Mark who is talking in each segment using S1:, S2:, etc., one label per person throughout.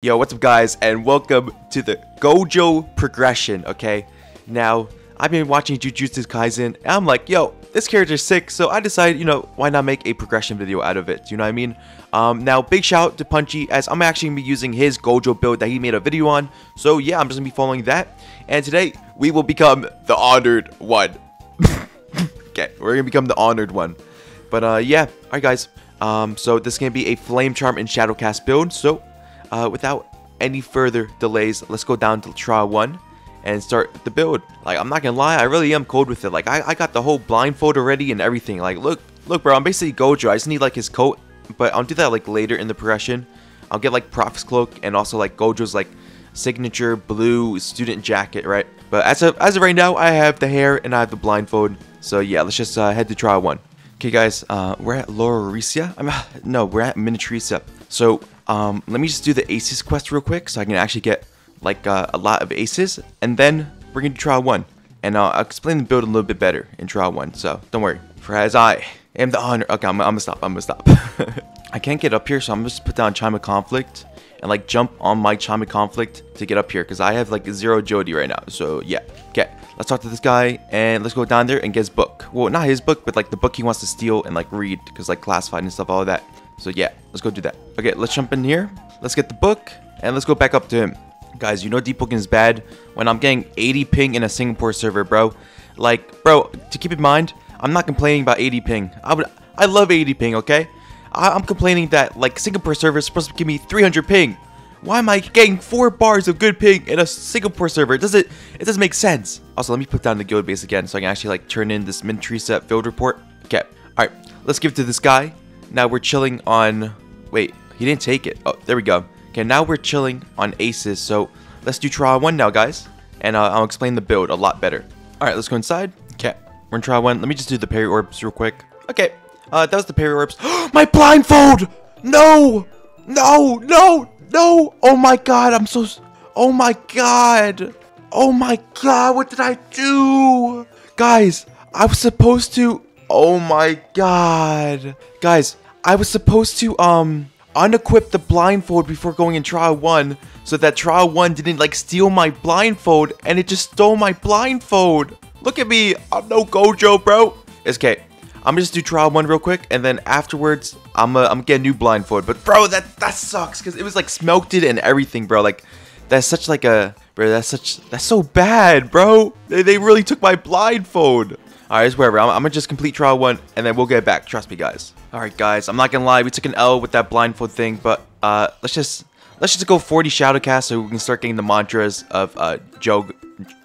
S1: Yo, what's up guys, and welcome to the Gojo progression, okay? Now, I've been watching Jujutsu Kaisen, and I'm like, yo, this character's sick, so I decided, you know, why not make a progression video out of it, you know what I mean? Um, now, big shout out to Punchy, as I'm actually going to be using his Gojo build that he made a video on, so yeah, I'm just going to be following that, and today, we will become the Honored One. okay, we're going to become the Honored One. But, uh, yeah, alright guys, um, so this is going to be a Flame Charm and Shadowcast build, so uh, without any further delays, let's go down to trial 1 and start the build. Like, I'm not gonna lie, I really am cold with it. Like, I, I got the whole blindfold already and everything. Like, look, look, bro, I'm basically Gojo. I just need, like, his coat, but I'll do that, like, later in the progression. I'll get, like, Prof's Cloak and also, like, Gojo's, like, signature blue student jacket, right? But as of, as of right now, I have the hair and I have the blindfold. So, yeah, let's just uh, head to trial 1. Okay, guys, uh, we're at Lower Erisia. I'm, no, we're at Minityrsa. So, um, let me just do the Aces quest real quick so I can actually get like uh, a lot of Aces, and then we're gonna do trial one, and I'll explain the build a little bit better in trial one. So don't worry. For as I am the honor, okay, I'm, I'm gonna stop. I'm gonna stop. I can't get up here, so I'm just put down Chime of Conflict and like jump on my Chime of Conflict to get up here because I have like zero Jody right now. So yeah, okay. Let's talk to this guy and let's go down there and get his book. Well, not his book, but like the book he wants to steal and like read because like classified and stuff, all that. So yeah, let's go do that. Okay, let's jump in here. Let's get the book and let's go back up to him. Guys, you know deep is bad when I'm getting 80 ping in a Singapore server, bro. Like, bro, to keep in mind, I'm not complaining about 80 ping. I would, I love 80 ping, okay? I, am complaining that like Singapore server is supposed to give me 300 ping. Why am I getting four bars of good ping in a Singapore server? It doesn't, it doesn't make sense. Also, let me put down the guild base again so I can actually like turn in this Minityrsa field report. Okay, all right, let's give it to this guy. Now we're chilling on... Wait, he didn't take it. Oh, there we go. Okay, now we're chilling on aces. So let's do trial one now, guys. And uh, I'll explain the build a lot better. All right, let's go inside. Okay, we're in trial one. Let me just do the parry orbs real quick. Okay, uh, that was the parry orbs. my blindfold! No! No! No! No! Oh my god, I'm so... Oh my god! Oh my god, what did I do? Guys, I was supposed to... Oh my god. Guys, I was supposed to, um, unequip the blindfold before going in trial 1 so that trial 1 didn't, like, steal my blindfold and it just stole my blindfold. Look at me. I'm no Gojo, bro. It's okay. I'm gonna just do trial 1 real quick and then afterwards, I'm gonna, I'm get a new blindfold. But, bro, that, that sucks because it was, like, smelted and everything, bro. Like, that's such, like, a... Bro, that's such... That's so bad, bro. They, they really took my blindfold. Alright, it's whatever. I'm, I'm, gonna just complete trial one, and then we'll get back. Trust me, guys. Alright, guys. I'm not gonna lie. We took an L with that blindfold thing, but uh, let's just let's just go 40 Shadowcast so we can start getting the mantras of uh, Joe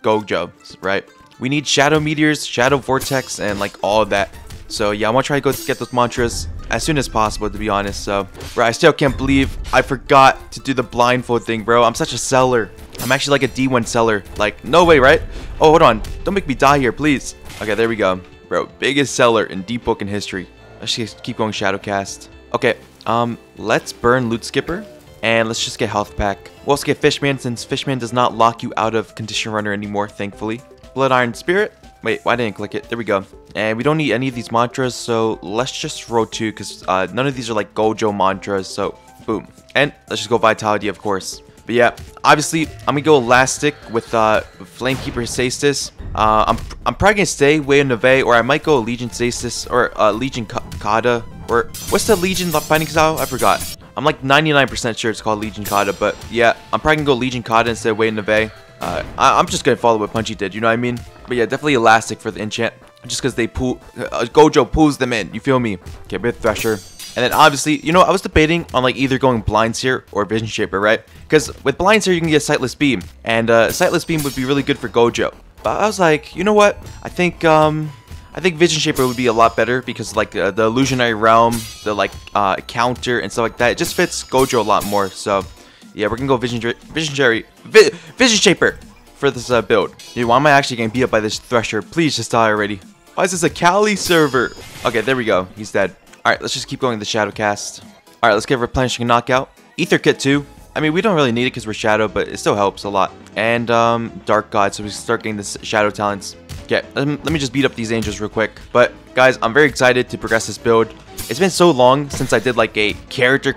S1: Gojo, right? We need Shadow Meteors, Shadow Vortex, and like all of that. So yeah, I want to try to go get those mantras as soon as possible, to be honest. So, bro, I still can't believe I forgot to do the blindfold thing, bro. I'm such a seller. I'm actually like a D1 seller. Like, no way, right? Oh, hold on. Don't make me die here, please. Okay, there we go. Bro, biggest seller in Deepwoken in history. Let's just keep going Shadowcast. Okay, um, let's burn Loot Skipper. And let's just get Health Pack. We'll also get Fishman since Fishman does not lock you out of Condition Runner anymore, thankfully. Blood Iron Spirit. Wait, why didn't I click it? There we go. And we don't need any of these mantras, so let's just roll two, because uh, none of these are like Gojo mantras, so boom. And let's just go Vitality, of course. But yeah, obviously, I'm gonna go Elastic with uh, Flamekeeper Stasis. Uh, I'm, I'm probably gonna stay Way of Navae, or I might go Legion Stasis, or uh, Legion Kata, or what's the Legion Binding Style? I forgot. I'm like 99% sure it's called Legion Kata, but yeah, I'm probably gonna go Legion Kata instead of Way of Navae. Uh, I am just gonna follow what Punchy did, you know what I mean? But yeah, definitely Elastic for the enchant, just because they pull, uh, Gojo pulls them in, you feel me? Okay, bit Thresher. And then obviously, you know, I was debating on like either going Blind Seer or Vision Shaper, right? Because with Blind Seer, you can get Sightless Beam. And uh, Sightless Beam would be really good for Gojo. But I was like, you know what? I think, um, I think Vision Shaper would be a lot better because like uh, the Illusionary Realm, the like uh, counter and stuff like that, it just fits Gojo a lot more. So yeah, we're gonna go Vision Vision Jerry, Vi Vision Shaper for this uh, build. Dude, why am I actually getting beat up by this Thresher? Please just die already. Why is this a Cali server? Okay, there we go. He's dead. Alright, let's just keep going with the Shadowcast. Alright, let's get Replenishing Knockout. Ether Kit too. I mean, we don't really need it because we're Shadow, but it still helps a lot. And um, Dark God, so we start getting the Shadow talents. Okay, let me, let me just beat up these angels real quick. But guys, I'm very excited to progress this build. it's been so long since I did like a character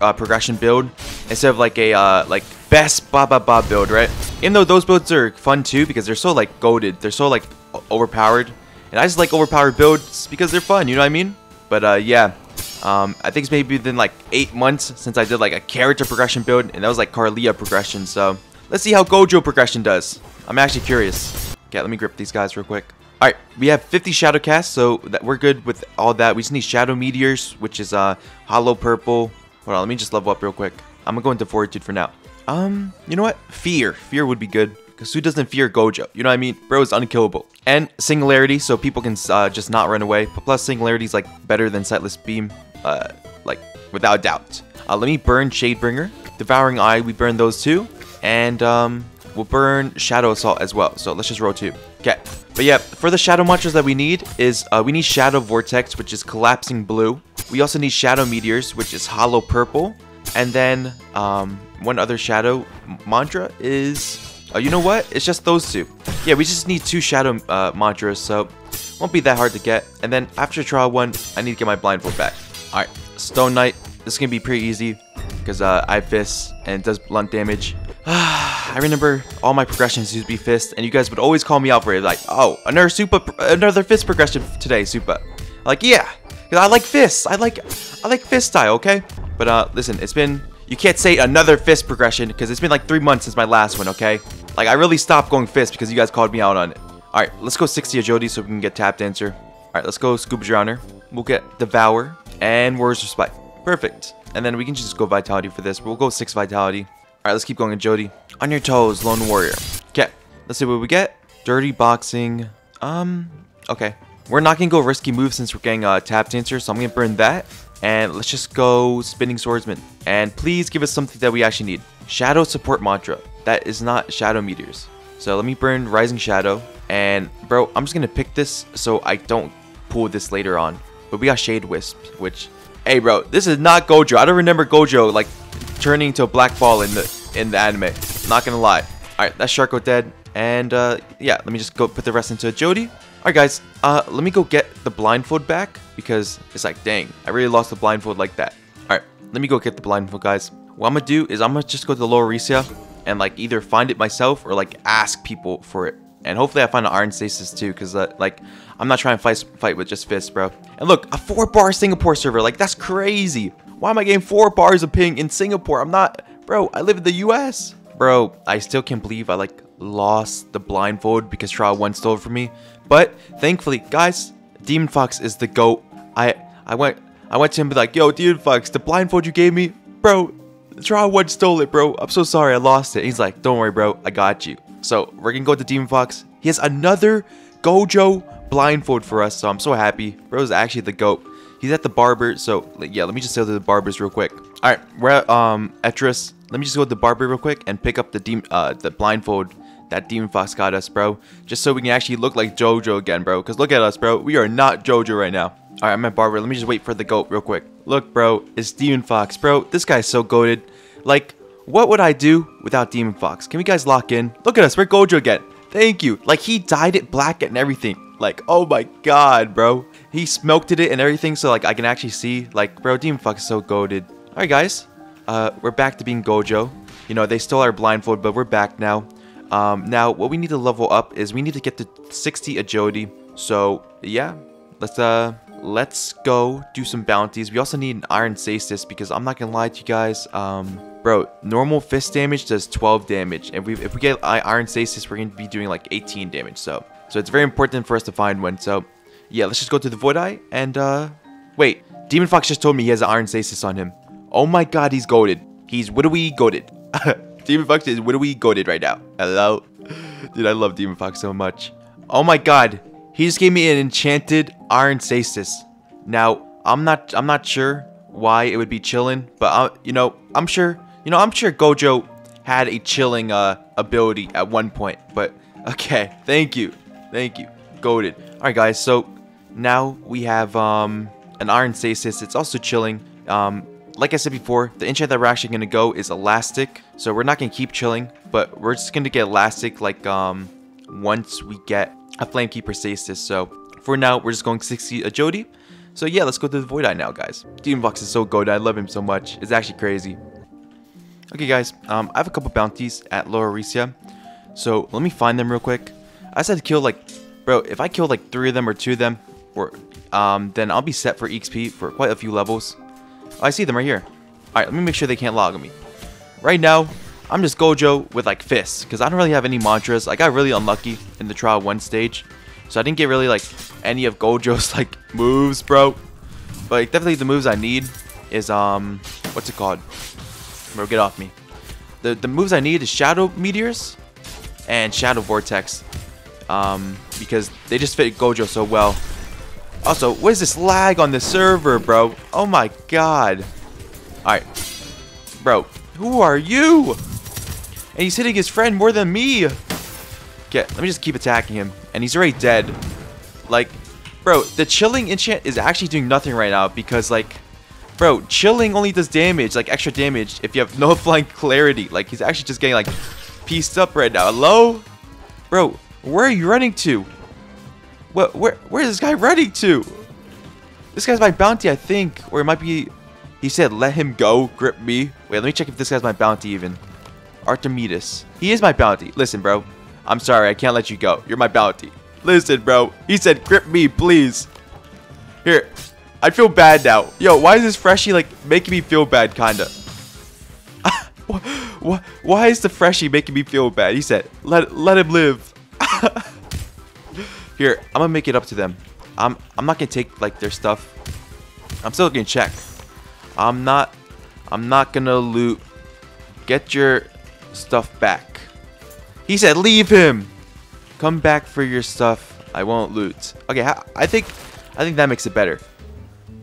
S1: uh, progression build instead of like a uh, like best ba ba ba build, right? Even though those builds are fun too because they're so like goaded, they're so like overpowered, and I just like overpowered builds because they're fun. You know what I mean? But uh, yeah, um, I think it's maybe been like eight months since I did like a character progression build, and that was like Carlia progression. So let's see how Gojo progression does. I'm actually curious. Okay, let me grip these guys real quick. Alright, we have 50 Shadow Casts, so that we're good with all that. We just need Shadow Meteors, which is uh, Hollow Purple. Hold on, let me just level up real quick. I'm gonna go into Fortitude for now. Um, you know what? Fear. Fear would be good. Because who doesn't fear Gojo? You know what I mean? Bro is unkillable. And Singularity, so people can uh, just not run away. But plus Singularity is like better than Sightless Beam. Uh, like, without doubt. Uh, let me burn Shadebringer. Devouring Eye, we burn those two. And um, we'll burn Shadow Assault as well. So let's just roll two. Okay. But yeah, for the shadow monsters that we need is uh, we need Shadow Vortex, which is collapsing blue. We also need Shadow Meteors, which is hollow purple. And then um, one other shadow mantra is, oh, you know what? It's just those two. Yeah, we just need two shadow uh, mantras, so won't be that hard to get. And then after trial one, I need to get my blindfold back. All right, Stone Knight. This is gonna be pretty easy because uh, I have fists and it does blunt damage. I remember all my progressions used to be fist, and you guys would always call me out for it, like, oh, another super, another fist progression today, super. Like, yeah, I like fists. I like, I like fist style, okay? But uh, listen, it's been, you can't say another fist progression because it's been like three months since my last one, okay? Like, I really stopped going fist because you guys called me out on it. All right, let's go 60 agility so we can get tap dancer. All right, let's go scuba drowner. We'll get devour and warriors respite. Perfect. And then we can just go vitality for this. We'll go six vitality. Alright, let's keep going agility. On your toes, lone warrior. Okay, let's see what we get. Dirty boxing. Um, okay. We're not gonna go risky move since we're getting a uh, tap dancer, so I'm gonna burn that. And let's just go spinning swordsman. And please give us something that we actually need. Shadow support mantra. That is not shadow meteors. So let me burn rising shadow. And bro, I'm just gonna pick this so I don't pull this later on. But we got shade wisp, which, hey bro, this is not Gojo. I don't remember Gojo like turning to a black ball in the in the anime. Not gonna lie. Alright, that's Sharko dead. And uh, yeah, let me just go put the rest into agility. Alright guys, uh, let me go get the blindfold back because it's like, dang, I really lost the blindfold like that. Alright, let me go get the blindfold guys. What I'm gonna do is I'm gonna just go to the Lower Erisia and like either find it myself or like ask people for it. And hopefully I find an Iron Stasis too because uh, like I'm not trying to fight, fight with just fists, bro. And look, a 4 bar Singapore server, like that's crazy. Why am I getting 4 bars of ping in Singapore? I'm not Bro, I live in the US. Bro, I still can't believe I like lost the blindfold because Trial 1 stole it from me. But thankfully, guys, Demon Fox is the GOAT. I I went I went to him and be like, yo, Demon Fox, the blindfold you gave me, bro, Trial 1 stole it, bro. I'm so sorry I lost it. He's like, don't worry, bro, I got you. So we're gonna go to Demon Fox. He has another Gojo blindfold for us, so I'm so happy. Bro's actually the GOAT. He's at the barber, so yeah, let me just go to the barbers real quick. Alright, we're at um Etris. Let me just go to the barber real quick and pick up the uh, the blindfold that Demon Fox got us, bro. Just so we can actually look like JoJo again, bro. Because look at us, bro. We are not JoJo right now. Alright, I'm at barber. Let me just wait for the goat real quick. Look, bro. It's Demon Fox, bro. This guy's so goaded. Like, what would I do without Demon Fox? Can we guys lock in? Look at us. We're Gojo again. Thank you. Like, he dyed it black and everything. Like, oh my god, bro. He smoked it and everything so, like, I can actually see. Like, bro, Demon Fox is so goaded. Alright, guys uh, we're back to being Gojo. You know, they stole our blindfold, but we're back now. Um, now, what we need to level up is we need to get to 60 agility. So, yeah, let's uh, let's go do some bounties. We also need an iron stasis because I'm not gonna lie to you guys. Um, bro, normal fist damage does 12 damage, and we, if we get iron stasis, we're gonna be doing like 18 damage. So, so it's very important for us to find one. So, yeah, let's just go to the Void Eye and uh, wait. Demon Fox just told me he has an iron stasis on him. Oh my god, he's goaded. He's what do we goaded. Demon Fox is what are we goaded right now. Hello? Dude, I love Demon Fox so much. Oh my god. He just gave me an enchanted iron stasis. Now, I'm not I'm not sure why it would be chilling, but uh, you know, I'm sure, you know, I'm sure Gojo had a chilling uh ability at one point, but okay. Thank you. Thank you. Goaded. All right, guys. So, now we have um an iron stasis. It's also chilling. Um like I said before, the enchant that we're actually going to go is Elastic. So we're not going to keep chilling, but we're just going to get Elastic like um once we get a Flamekeeper Stasis. So for now, we're just going 60 Agility. So yeah, let's go to the Void Eye now, guys. Demon Fox is so good. I love him so much. It's actually crazy. Okay, guys. Um, I have a couple bounties at Lower Erisia. So let me find them real quick. I said to kill like, bro. If I kill like three of them or two of them, or um, then I'll be set for EXP for quite a few levels. Oh, I see them right here. All right, let me make sure they can't log on me. Right now, I'm just Gojo with like fists because I don't really have any mantras. I got really unlucky in the trial one stage, so I didn't get really like any of Gojo's like moves, bro. But like, definitely the moves I need is um, what's it called? Bro, get off me. The the moves I need is Shadow Meteors and Shadow Vortex, um, because they just fit Gojo so well. Also, what is this lag on the server, bro? Oh my god. Alright. Bro, who are you? And he's hitting his friend more than me. Okay, let me just keep attacking him. And he's already dead. Like, bro, the chilling enchant is actually doing nothing right now because, like, bro, chilling only does damage, like extra damage, if you have no flying clarity. Like, he's actually just getting, like, pieced up right now. Hello? Bro, where are you running to? What, where, where is this guy running to? This guy's my bounty, I think. Or it might be... He said, let him go, grip me. Wait, let me check if this guy's my bounty even. Artemidas. He is my bounty. Listen, bro. I'm sorry, I can't let you go. You're my bounty. Listen, bro. He said, grip me, please. Here. I feel bad now. Yo, why is this freshie, like, making me feel bad, kinda? why, why is the freshie making me feel bad? He said, let, let him live. Here, I'm gonna make it up to them. I'm I'm not gonna take like their stuff. I'm still gonna check. I'm not I'm not gonna loot. Get your stuff back. He said leave him. Come back for your stuff. I won't loot. Okay, I think I think that makes it better.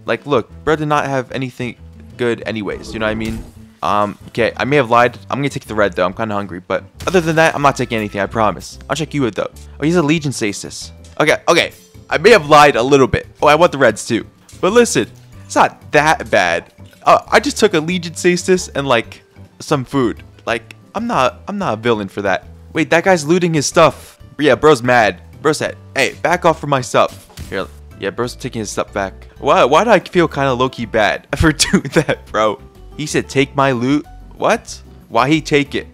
S1: Like look, bro did not have anything good anyways, you know what I mean? Um, okay, I may have lied. I'm gonna take the red though. I'm kind of hungry, but other than that, I'm not taking anything. I promise. I'll check you out though. Oh, he's a Legion Stasis. Okay, okay. I may have lied a little bit. Oh, I want the reds too. But listen, it's not that bad. Uh, I just took a Legion Stasis and like some food. Like, I'm not, I'm not a villain for that. Wait, that guy's looting his stuff. Yeah, bro's mad. Bro said, hey, back off from my stuff. Here, yeah, bro's taking his stuff back. Why, why do I feel kind of low-key bad for doing that, bro? He said, take my loot. What? Why he take it?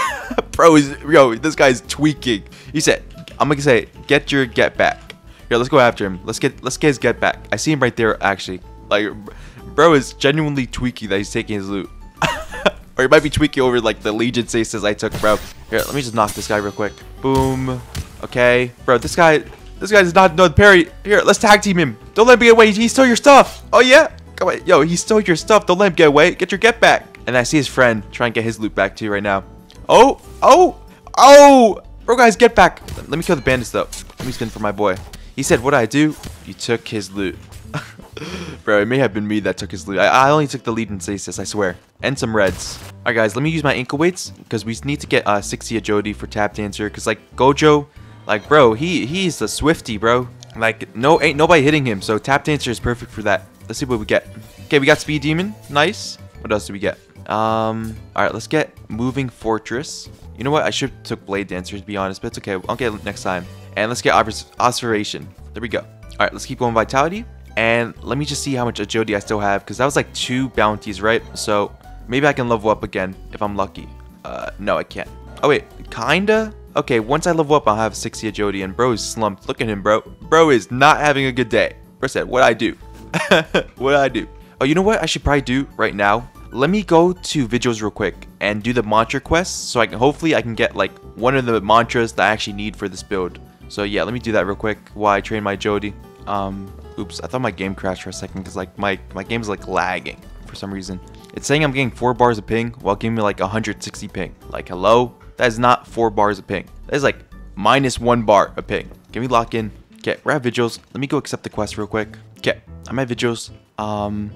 S1: bro, is, yo, this guy's tweaking. He said, I'm gonna say, get your get back. Here, let's go after him. Let's get let's get his get back. I see him right there, actually. Like, bro is genuinely tweaky that he's taking his loot. or he might be tweaking over like the Legion stasis I took, bro. Here, let me just knock this guy real quick. Boom. Okay, bro. This guy, this guy does not know the parry. Here, let's tag team him. Don't let him get away. He stole your stuff. Oh yeah. Come on, yo, he stole your stuff. Don't let him get away. Get your get back. And I see his friend trying to get his loot back too right now. Oh, oh, oh. Bro, guys, get back. Let me kill the bandits, though. Let me spin for my boy. He said, what I do? You took his loot. Bro, it may have been me that took his loot. I, I only took the Legion Stasis, I swear. And some reds. Alright, guys, let me use my ankle weights. Because we need to get uh, 60 agility for Tap Dancer. Because, like, Gojo, like, bro, he he's a Swifty, bro. Like, no, ain't nobody hitting him. So, Tap Dancer is perfect for that. Let's see what we get. Okay, we got Speed Demon. Nice. What else do we get? Um, alright, let's get Moving Fortress. You know what? I should have took Blade Dancer to be honest, but it's okay. I'll get it next time. And let's get Observation. There we go. Alright, let's keep going Vitality. And let me just see how much agility I still have, because that was like two bounties, right? So maybe I can level up again if I'm lucky. Uh, no, I can't. Oh wait, kinda? Okay, once I level up, I'll have 60 agility, and bro is slumped. Look at him, bro. Bro is not having a good day. Bro said, what I do? what I do? Oh, you know what I should probably do right now? Let me go to Vigils real quick and do the mantra quest so I can hopefully I can get like one of the mantras that I actually need for this build. So yeah, let me do that real quick while I train my Jody. Um, oops, I thought my game crashed for a second because like my, my game's like lagging for some reason. It's saying I'm getting 4 bars of ping while giving me like 160 ping. Like hello? That is not 4 bars of ping. That is like minus 1 bar of ping. Can we lock in? Okay, we're at Vigils. Let me go accept the quest real quick. Okay, I'm at Vigils. Um,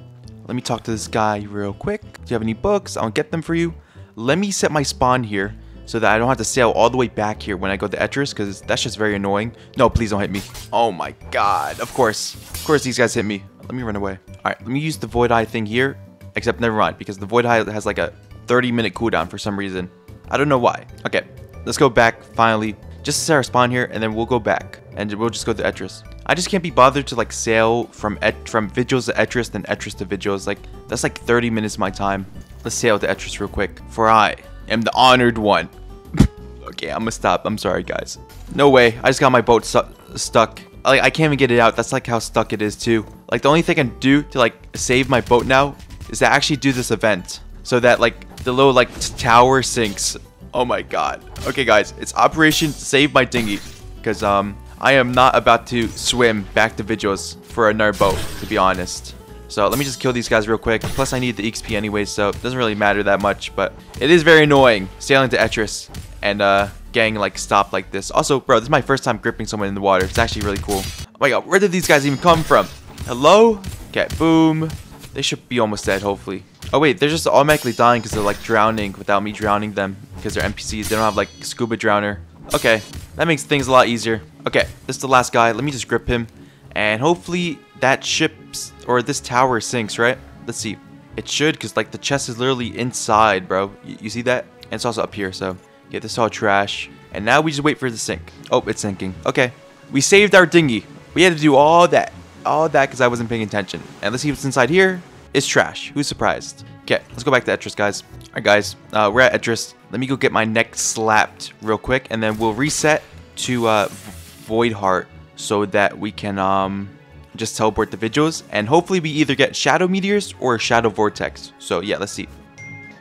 S1: let me talk to this guy real quick. Do you have any books? I'll get them for you. Let me set my spawn here so that I don't have to sail all the way back here when I go to Etris because that's just very annoying. No, please don't hit me. Oh my god. Of course. Of course these guys hit me. Let me run away. Alright, let me use the Void Eye thing here. Except never mind because the Void Eye has like a 30 minute cooldown for some reason. I don't know why. Okay, let's go back finally. Just set our spawn here and then we'll go back. And we'll just go to Etris. I just can't be bothered to like sail from Et from Vigils to Etris, then Etris to Vigils. Like that's like 30 minutes of my time. Let's sail to Etris real quick. For I am the honored one. okay, I'm gonna stop. I'm sorry, guys. No way. I just got my boat stu stuck. Like I can't even get it out. That's like how stuck it is too. Like the only thing I can do to like save my boat now is to actually do this event so that like the little like tower sinks. Oh my god. Okay, guys, it's Operation Save My Dinghy because um I am not about to swim back to Vigils for another boat, to be honest. So let me just kill these guys real quick. Plus I need the XP anyway, so it doesn't really matter that much. But it is very annoying sailing to Etris and uh, getting like stopped like this. Also, bro, this is my first time gripping someone in the water. It's actually really cool. Oh my god, where did these guys even come from? Hello? Okay, boom. They should be almost dead, hopefully. Oh wait, they're just automatically dying because they're like drowning without me drowning them. Because they're NPCs. They don't have like scuba drowner. Okay, that makes things a lot easier. Okay, this is the last guy. Let me just grip him. And hopefully that ship's, or this tower sinks, right? Let's see. It should, because like the chest is literally inside, bro. You, you see that? And it's also up here, so yeah, this is all trash. And now we just wait for it to sink. Oh, it's sinking. Okay. We saved our dinghy. We had to do all that. All that because I wasn't paying attention. And let's see what's inside here. It's trash. Who's surprised? Okay, let's go back to Etris, guys. Alright, guys. Uh, we're at Etris. Let me go get my neck slapped real quick. And then we'll reset to uh, Void Heart so that we can um just teleport the Vigils and hopefully we either get Shadow Meteors or Shadow Vortex. So yeah, let's see.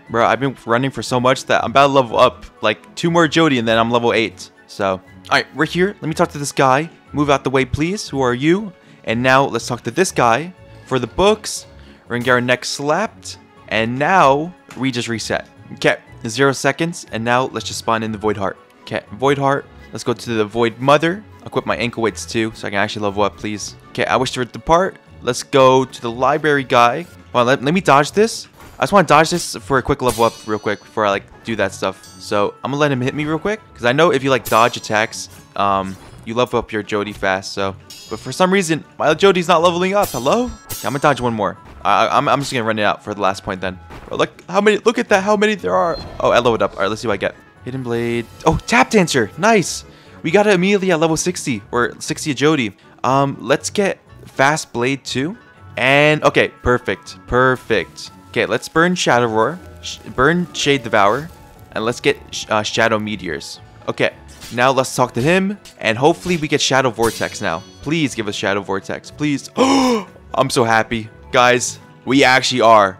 S1: Bro, I've been running for so much that I'm about to level up like two more Jody and then I'm level 8. So, alright, we're here. Let me talk to this guy. Move out the way, please. Who are you? And now let's talk to this guy. For the books, our neck slapped. And now we just reset. Okay, zero seconds. And now let's just spawn in the Void Heart. Okay, Void Heart. Let's go to the Void Mother. Equip my ankle weights too, so I can actually level up, please. Okay, I wish to depart. Let's go to the library guy. Well, let, let me dodge this. I just want to dodge this for a quick level up real quick before I like do that stuff. So I'm gonna let him hit me real quick because I know if you like dodge attacks, um, you level up your Jody fast. So, but for some reason my Jody's not leveling up. Hello? Okay, I'm gonna dodge one more. I, I'm, I'm just gonna run it out for the last point then. Look how many. Look at that. How many there are. Oh, I leveled up. All right, let's see what I get. Hidden blade. Oh, tap dancer. Nice. We got it immediately at level 60 or 60 Jody. Um, let's get fast blade too. And okay, perfect, perfect. Okay, let's burn Shadow Roar, sh burn Shade Devour, and let's get uh, Shadow Meteors. Okay, now let's talk to him, and hopefully we get Shadow Vortex now. Please give us Shadow Vortex, please. I'm so happy. Guys, we actually are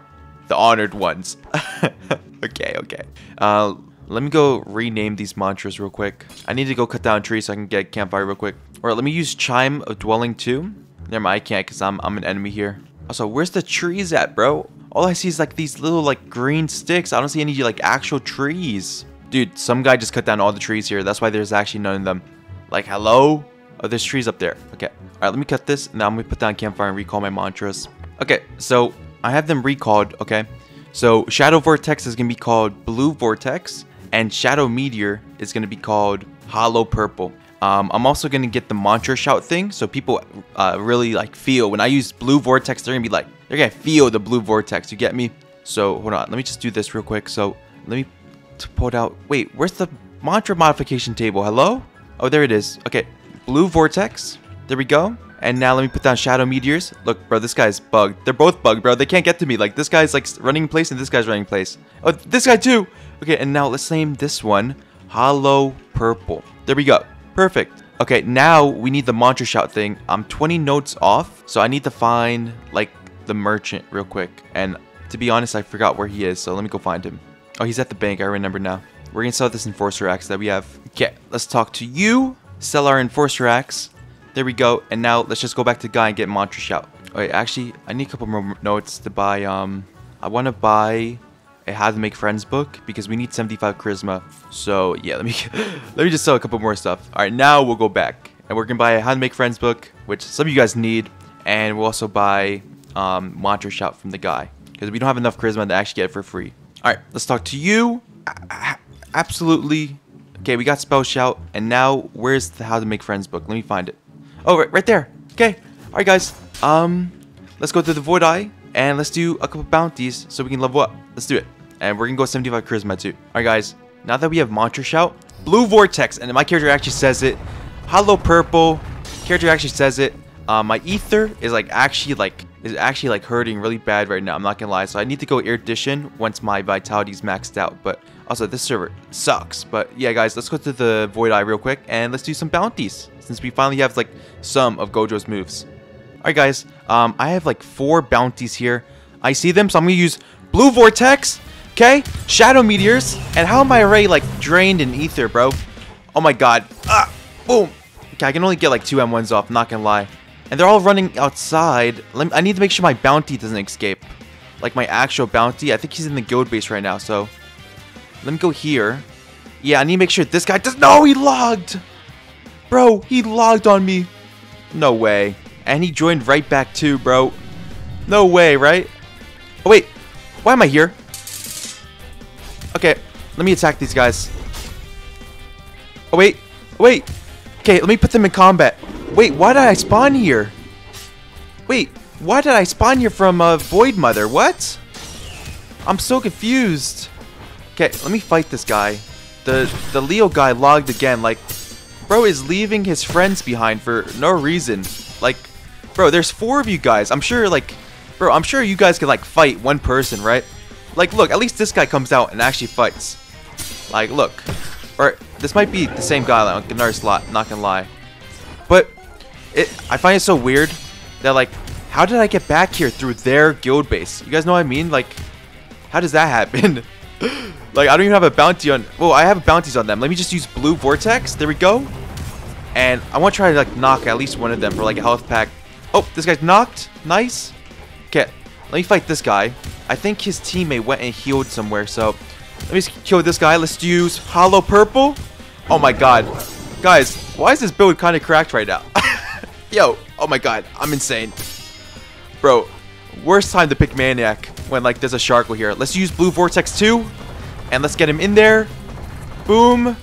S1: the honored ones. okay, okay. Uh, let me go rename these mantras real quick. I need to go cut down trees so I can get campfire real quick. Alright, let me use Chime of Dwelling too. Never mind, I can't because I'm, I'm an enemy here. Also, where's the trees at, bro? All I see is like these little like green sticks. I don't see any like actual trees. Dude, some guy just cut down all the trees here. That's why there's actually none of them. Like, hello? Oh, there's trees up there. Okay. Alright, let me cut this. Now I'm going to put down campfire and recall my mantras. Okay, so I have them recalled, okay? So Shadow Vortex is going to be called Blue Vortex. And Shadow Meteor is going to be called Hollow Purple. Um, I'm also going to get the mantra shout thing. So people uh, really like feel when I use Blue Vortex, they're going to be like, they're going to feel the Blue Vortex. You get me? So hold on. Let me just do this real quick. So let me pull it out. Wait, where's the mantra modification table? Hello? Oh, there it is. Okay. Blue Vortex. There we go. And now let me put down Shadow Meteors. Look, bro, this guy's bugged. They're both bugged, bro. They can't get to me. Like, this guy's, like, running in place and this guy's running in place. Oh, this guy, too. Okay, and now let's name this one Hollow Purple. There we go. Perfect. Okay, now we need the mantra shout thing. I'm 20 notes off, so I need to find, like, the merchant real quick. And to be honest, I forgot where he is, so let me go find him. Oh, he's at the bank. I remember now. We're going to sell this Enforcer Axe that we have. Okay, let's talk to you. Sell our Enforcer Axe. There we go. And now let's just go back to Guy and get Mantra Shout. Wait, actually, I need a couple more notes to buy. Um, I want to buy a How to Make Friends book because we need 75 Charisma. So yeah, let me let me just sell a couple more stuff. All right, now we'll go back and we're gonna buy a How to Make Friends book, which some of you guys need, and we'll also buy um, Mantra Shout from the guy because we don't have enough Charisma to actually get it for free. All right, let's talk to you. Absolutely. Okay, we got Spell Shout, and now where's the How to Make Friends book? Let me find it. Oh, right, right there. Okay. All right, guys. Um, let's go to the Void Eye, and let's do a couple bounties so we can level up. Let's do it. And we're gonna go 75 Charisma too. All right, guys. Now that we have Mantra Shout, Blue Vortex, and my character actually says it. Hollow Purple. character actually says it. Uh, my ether is like actually like is actually like hurting really bad right now. I'm not gonna lie. So I need to go erudition once my vitality is maxed out. But also this server sucks. But yeah, guys, let's go to the void eye real quick and let's do some bounties since we finally have like some of Gojo's moves. All right, guys. Um, I have like four bounties here. I see them, so I'm gonna use blue vortex. Okay, shadow meteors, and how am I already like drained in ether, bro? Oh my god. Ah, boom. Okay, I can only get like two M1s off. Not gonna lie. And they're all running outside. Me, I need to make sure my bounty doesn't escape. Like my actual bounty. I think he's in the guild base right now, so... Let me go here. Yeah, I need to make sure this guy does- No, he logged! Bro, he logged on me. No way. And he joined right back too, bro. No way, right? Oh, wait. Why am I here? Okay, let me attack these guys. Oh, wait. Oh, wait. Okay, let me put them in combat. Wait, why did I spawn here? Wait, why did I spawn here from uh, Void Mother? What? I'm so confused. Okay, let me fight this guy. The the Leo guy logged again. Like, bro is leaving his friends behind for no reason. Like, bro, there's four of you guys. I'm sure, like, bro, I'm sure you guys can like fight one person, right? Like, look, at least this guy comes out and actually fights. Like, look, or this might be the same guy, like another slot. Not gonna lie, but it, I find it so weird that like, how did I get back here through their guild base? You guys know what I mean? Like, how does that happen? like, I don't even have a bounty on, well, I have bounties on them. Let me just use blue vortex. There we go. And I want to try to like knock at least one of them for like a health pack. Oh, this guy's knocked. Nice. Okay, let me fight this guy. I think his teammate went and healed somewhere, so let me kill this guy. Let's use hollow purple. Oh my god. Guys, why is this build kind of cracked right now? Yo, oh my god, I'm insane. Bro, worst time to pick Maniac when like there's a Sharko here. Let's use Blue Vortex 2, and let's get him in there. Boom.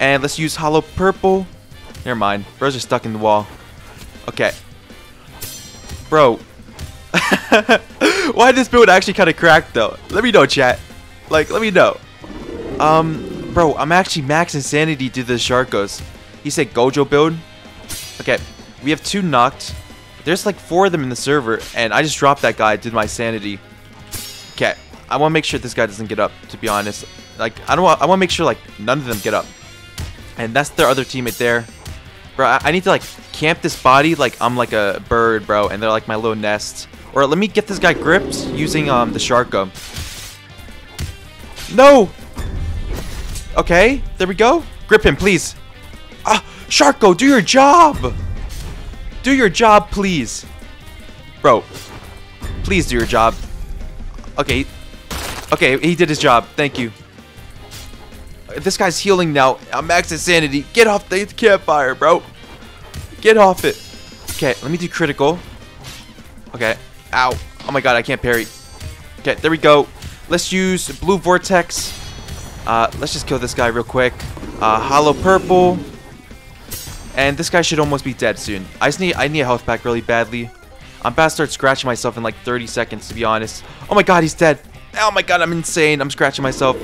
S1: And let's use Hollow Purple. Never mind, bros are stuck in the wall. Okay. Bro. Why this build actually kind of cracked though? Let me know, chat. Like, let me know. Um, bro, I'm actually max insanity to the Sharkos. He said Gojo build. Okay, we have two knocked. There's like four of them in the server, and I just dropped that guy did my sanity. Okay, I want to make sure this guy doesn't get up. To be honest, like I don't want. I want to make sure like none of them get up. And that's their other teammate there, bro. I, I need to like camp this body like I'm like a bird, bro, and they're like my little nest. Or let me get this guy gripped using um the Sharko. No. Okay, there we go. Grip him, please. Ah, Sharko, do your job. Do your job, please. Bro, please do your job. Okay. Okay, he did his job. Thank you. This guy's healing now. I'm max insanity. Get off the campfire, bro. Get off it. Okay, let me do critical. Okay. Ow. Oh my god, I can't parry. Okay, there we go. Let's use blue vortex. Uh, let's just kill this guy real quick. Uh, hollow purple. And this guy should almost be dead soon. I just need I need a health pack really badly. I'm about to start scratching myself in like 30 seconds to be honest. Oh my god, he's dead. Oh my god, I'm insane. I'm scratching myself.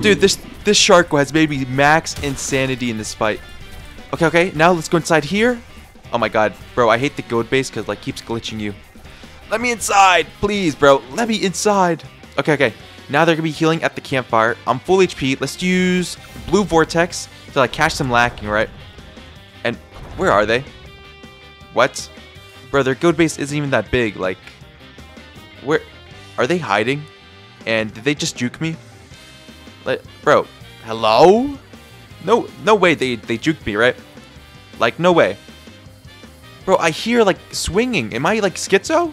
S1: Dude, this this Sharko has made me max insanity in this fight. Okay, okay, now let's go inside here. Oh my god, bro, I hate the gold base because like keeps glitching you. Let me inside, please, bro. Let me inside. Okay, okay. Now they're gonna be healing at the campfire. I'm full HP. Let's use blue vortex to like catch them lacking, right? And where are they? What? Bro, their guild base isn't even that big. Like, where are they hiding? And did they just juke me? Like, bro, hello? No, no way they they juked me, right? Like, no way. Bro, I hear like swinging. Am I like schizo?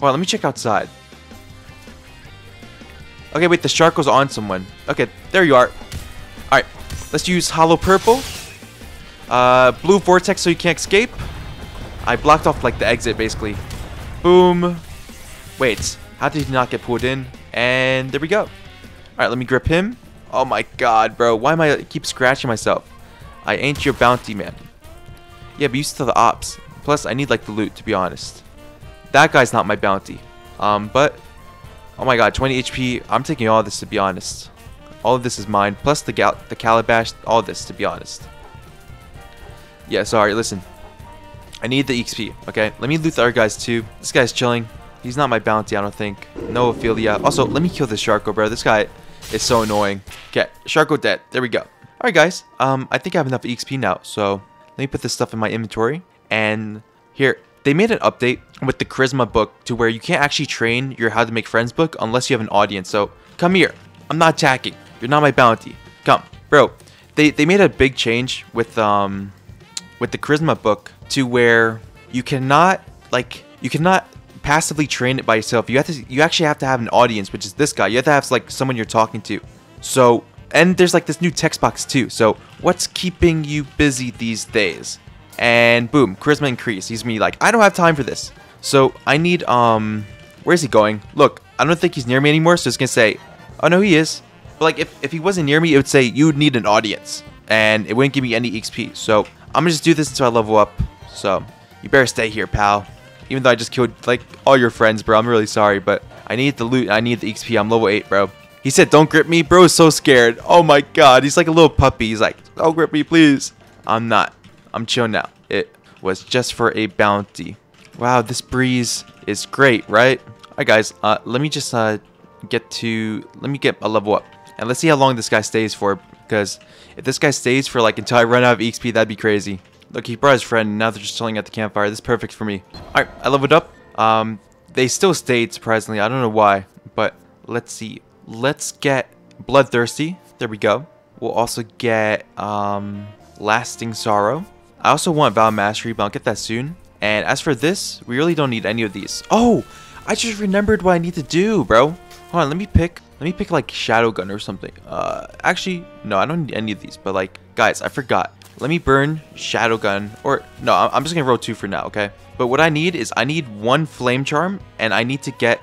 S1: Well, let me check outside. Okay, wait, the shark was on someone. Okay, there you are. Alright, let's use hollow purple. Uh, blue vortex so you can't escape. I blocked off like the exit basically. Boom. Wait, how did he not get pulled in? And there we go. Alright, let me grip him. Oh my god, bro. Why am I keep scratching myself? I ain't your bounty man. Yeah, but used to the ops. Plus, I need like the loot to be honest. That guy's not my bounty. Um, but oh my god, 20 HP. I'm taking all this to be honest. All of this is mine. Plus the gal the calabash. All this to be honest. Yeah, sorry, listen. I need the XP, okay? Let me loot the other guys too. This guy's chilling. He's not my bounty, I don't think. No Ophelia. Also, let me kill this Sharko, bro. This guy is so annoying. Okay, Sharko dead. There we go. Alright, guys. Um, I think I have enough EXP now, so let me put this stuff in my inventory. And here, they made an update with the Charisma book to where you can't actually train your How to Make Friends book unless you have an audience. So, come here. I'm not attacking. You're not my bounty. Come. Bro, they, they made a big change with, um, with the Charisma book to where you cannot, like, you cannot passively train it by yourself. You have to, you actually have to have an audience, which is this guy. You have to have, like, someone you're talking to. So, and there's, like, this new text box, too. So, what's keeping you busy these days? And boom, charisma increase. He's me like, I don't have time for this. So, I need, um, where's he going? Look, I don't think he's near me anymore, so it's gonna say, oh, no, he is. But, like, if, if he wasn't near me, it would say, you need an audience. And it wouldn't give me any XP. So, I'm gonna just do this until I level up. So, you better stay here, pal. Even though I just killed, like, all your friends, bro. I'm really sorry, but I need the loot. I need the XP. I'm level 8, bro. He said, don't grip me. Bro is so scared. Oh, my God. He's like a little puppy. He's like, don't grip me, please. I'm not. I'm chill now. It was just for a bounty. Wow, this breeze is great, right? Alright, guys. Uh, let me just uh, get to... Let me get a level up. And let's see how long this guy stays for. Because if this guy stays for, like, until I run out of XP, that'd be crazy. Look, he brought his friend, now they're just chilling at the campfire. This is perfect for me. Alright, I leveled up. Um, they still stayed, surprisingly. I don't know why. But let's see. Let's get Bloodthirsty. There we go. We'll also get um, Lasting Sorrow. I also want Vow Mastery, but I'll get that soon. And as for this, we really don't need any of these. Oh, I just remembered what I need to do, bro. Hold on, let me pick. Let me pick like Shadow Gun or something. Uh, actually, no, I don't need any of these. But like, guys, I forgot. Let me burn Shadow Gun. Or, no, I'm just to roll two for now, okay? But what I need is I need one Flame Charm. And I need to get,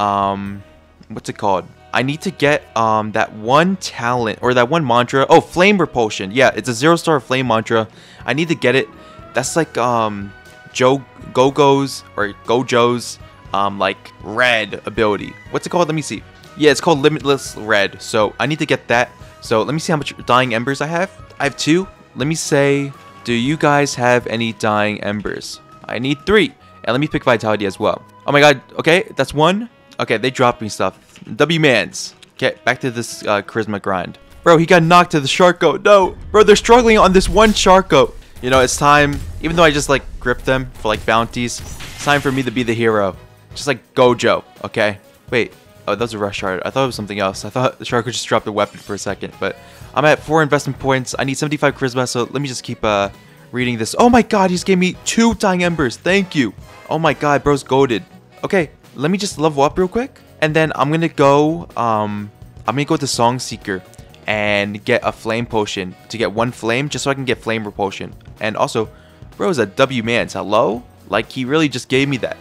S1: um, what's it called? I need to get um that one talent or that one mantra. Oh, flame repulsion. Yeah, it's a zero star flame mantra. I need to get it. That's like um Joe Gogo's or Gojo's um like red ability. What's it called? Let me see. Yeah, it's called Limitless Red. So I need to get that. So let me see how much dying embers I have. I have two. Let me say, do you guys have any dying embers? I need three. And let me pick vitality as well. Oh my god. Okay, that's one. Okay, they dropped me stuff. W-Mans. Okay, back to this uh, charisma grind. Bro, he got knocked to the Sharko. No, bro, they're struggling on this one Sharko. You know, it's time, even though I just like grip them for like bounties, it's time for me to be the hero. Just like Gojo, okay? Wait, oh, that was a rush shard. I thought it was something else. I thought the Sharko just dropped a weapon for a second, but I'm at four investment points. I need 75 charisma, so let me just keep uh, reading this. Oh my god, he just gave me two dying embers. Thank you. Oh my god, bro's goaded. Okay, let me just level up real quick. And then I'm gonna go, um, I'm gonna go to Song Seeker and get a flame potion to get one flame just so I can get flame repulsion. And also, bro's a W man. Hello? Like he really just gave me that.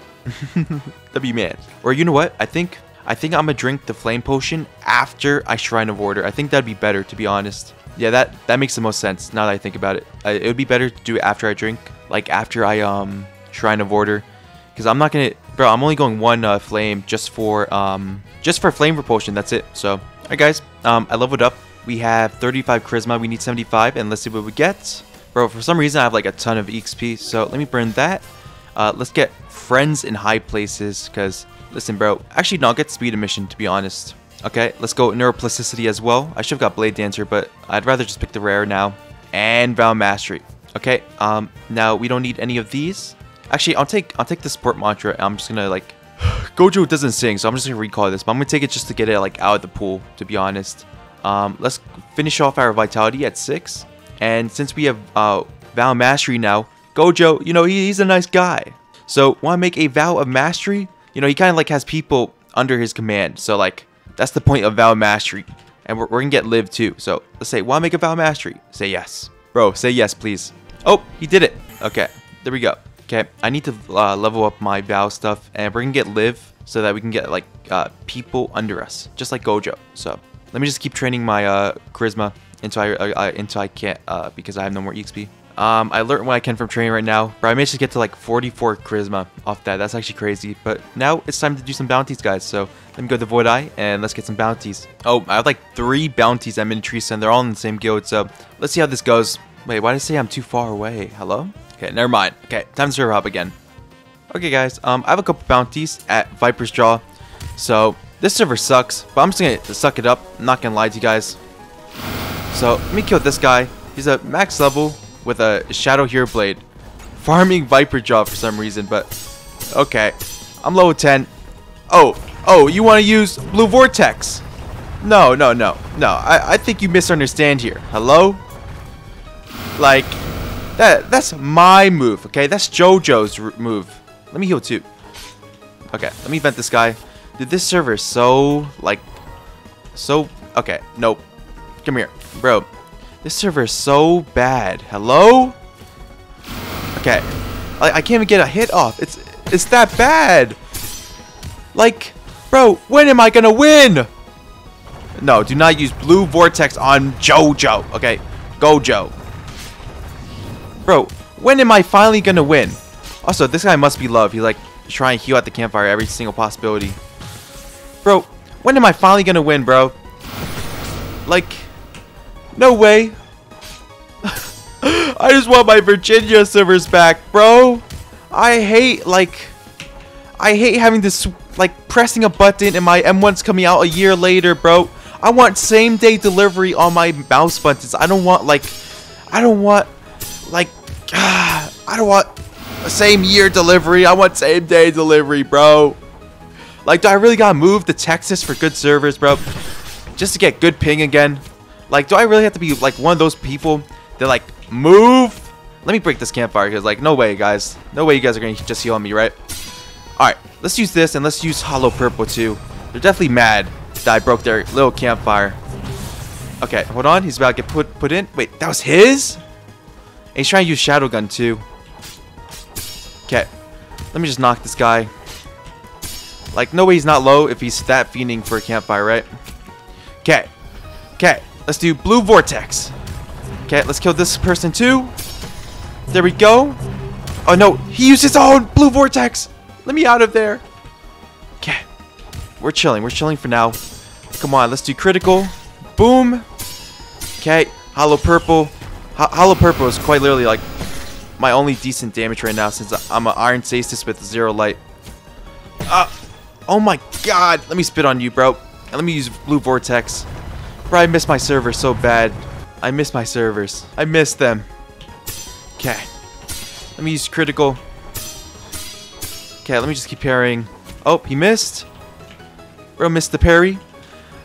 S1: w man. Or you know what? I think I think I'm gonna drink the flame potion after I Shrine of Order. I think that'd be better to be honest. Yeah, that that makes the most sense now that I think about it. Uh, it would be better to do it after I drink, like after I um Shrine of Order, because I'm not gonna Bro, I'm only going one uh, flame just for um, just for flame repulsion. That's it. So, alright guys, um, I leveled up. We have 35 charisma. We need 75, and let's see what we get. Bro, for some reason I have like a ton of XP, so let me burn that. Uh, let's get friends in high places, because listen, bro. Actually, no, I'll get speed emission to be honest. Okay, let's go neuroplasticity as well. I should have got blade dancer, but I'd rather just pick the rare now. And vow mastery. Okay, um, now we don't need any of these. Actually, I'll take I'll take the support mantra. I'm just gonna like Gojo doesn't sing, so I'm just gonna recall this. But I'm gonna take it just to get it like out of the pool. To be honest, um, let's finish off our vitality at six. And since we have uh, vow mastery now, Gojo, you know he, he's a nice guy. So want to make a vow of mastery? You know he kind of like has people under his command. So like that's the point of vow mastery. And we're, we're gonna get live too. So let's say want to make a vow mastery? Say yes, bro. Say yes, please. Oh, he did it. Okay, there we go. Okay, I need to uh, level up my Vow stuff, and we're gonna get Live so that we can get like uh, people under us, just like Gojo. So let me just keep training my uh, Charisma until I, uh, until I can't uh, because I have no more EXP. Um, I learned what I can from training right now, but I managed to get to like 44 Charisma off that. That's actually crazy. But now it's time to do some bounties, guys. So let me go to Void Eye and let's get some bounties. Oh, I have like three bounties at Minityrsa and they're all in the same guild. So let's see how this goes. Wait, why did it say I'm too far away? Hello? Okay, never mind. Okay, time to server hub again. Okay, guys, um, I have a couple bounties at Viper's Jaw. So, this server sucks, but I'm just gonna suck it up. I'm not gonna lie to you guys. So, let me kill this guy. He's a max level with a Shadow Hero Blade. Farming Viper Jaw for some reason, but okay. I'm low 10. Oh, oh, you want to use Blue Vortex? No, no, no, no. I, I think you misunderstand here. Hello? Like, that that's my move, okay? That's JoJo's move. Let me heal too. Okay, let me vent this guy. Dude, this server is so, like, so... Okay, nope. Come here. Bro, this server is so bad. Hello? Okay. I, I can't even get a hit off. It's, it's that bad. Like, bro, when am I gonna win? No, do not use Blue Vortex on JoJo. Okay, Gojo. Bro, when am I finally gonna win? Also, this guy must be love. He like trying to heal at the campfire every single possibility. Bro, when am I finally gonna win, bro? Like, no way. I just want my Virginia servers back, bro. I hate, like, I hate having this, like, pressing a button and my M1's coming out a year later, bro. I want same day delivery on my mouse buttons. I don't want, like, I don't want, like, ah, I don't want same year delivery. I want same day delivery, bro. Like, do I really gotta move to Texas for good servers, bro? Just to get good ping again? Like, do I really have to be, like, one of those people that, like, move? Let me break this campfire, because, like, no way, guys. No way you guys are gonna just heal on me, right? Alright, let's use this, and let's use Hollow Purple, too. They're definitely mad that I broke their little campfire. Okay, hold on. He's about to get put put in. Wait, that was his? And he's trying to use Shadow Gun, too. Okay. Let me just knock this guy. Like, no way he's not low if he's that fiending for a campfire, right? Okay. Okay. Let's do Blue Vortex. Okay, let's kill this person too. There we go. Oh no, he used his own Blue Vortex. Let me out of there. Okay. We're chilling. We're chilling for now. Come on, let's do critical. Boom. Okay, Hollow Purple. Ho Hollow Purple is quite literally like my only decent damage right now since I'm an Iron Stasis with zero light. Uh, oh my god. Let me spit on you, bro. And let me use Blue Vortex. Bro, I miss my servers so bad. I miss my servers. I miss them. Okay. Let me use critical. Okay, let me just keep parrying. Oh, he missed. Bro missed the parry.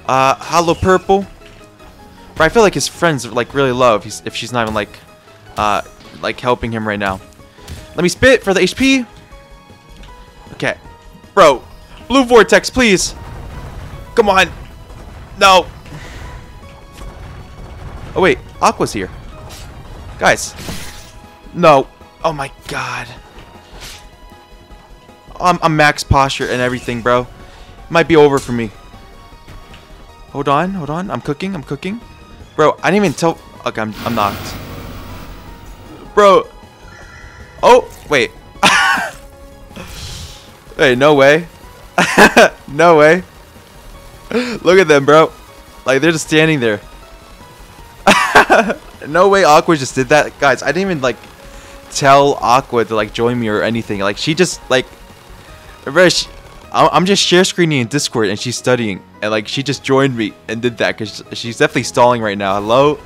S1: Uh, Hollow Purple. Bro, I feel like his friends like really love if she's not even like, uh, like helping him right now. Let me spit for the HP. Okay. Bro, Blue Vortex, please. Come on. No. Oh, wait. Aqua's here. Guys. No. Oh, my God. I'm, I'm max posture and everything, bro. Might be over for me. Hold on. Hold on. I'm cooking. I'm cooking. Bro, I didn't even tell... Okay, I'm, I'm knocked. Bro. Oh, wait. hey, no way. no way. Look at them, bro. Like, they're just standing there. no way Aqua just did that. Guys, I didn't even, like, tell Aqua to, like, join me or anything. Like, she just, like... I'm just share screening in Discord and she's studying. And, like, she just joined me and did that because she's definitely stalling right now. Hello?